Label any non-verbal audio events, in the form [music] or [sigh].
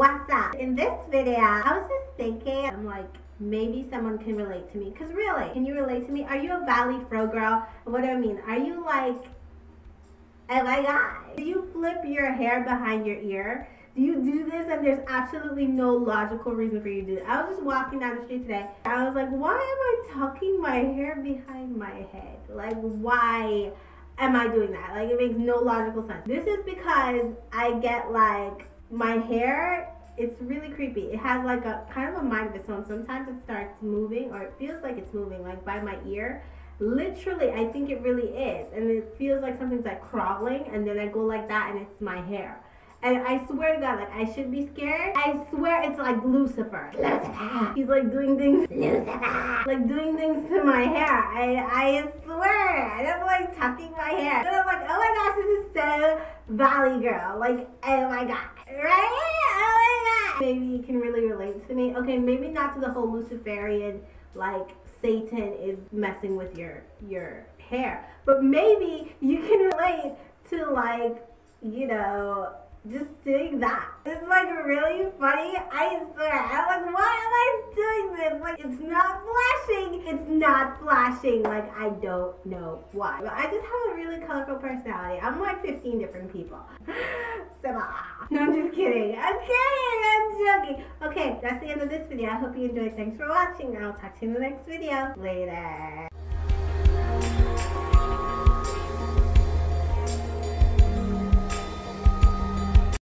In this video, I was just thinking, I'm like, maybe someone can relate to me. Because really, can you relate to me? Are you a Valley Fro girl? What do I mean? Are you like, oh my god, do you flip your hair behind your ear? Do you do this and there's absolutely no logical reason for you to do it? I was just walking down the street today. I was like, why am I tucking my hair behind my head? Like, why am I doing that? Like, it makes no logical sense. This is because I get like, my hair it's really creepy. It has like a kind of a mind of its own. Sometimes it starts moving or it feels like it's moving like by my ear. Literally, I think it really is. And it feels like something's like crawling and then I go like that and it's my hair. And I swear to God, like I should be scared. I swear it's like Lucifer. Lucifer. He's like doing things. Lucifer. Like doing things to my hair. I I swear. And I'm like tucking my hair. And I'm like, oh my gosh, so Valley girl. Like, oh my God. Right? Oh my God. Maybe you can really relate to me. Okay, maybe not to the whole Luciferian like Satan is messing with your your hair. But maybe you can relate to like, you know, just doing that. It's like really funny. I swear. I'm like, why am I doing this? Like, it's not flashing. It's not flashing. Like, I don't know why. But I just have a really colorful personality. I'm like 15 different people. [laughs] so, ah. no, I'm just kidding. I'm kidding. I'm joking. Okay, that's the end of this video. I hope you enjoyed. Thanks for watching. I'll talk to you in the next video. Later.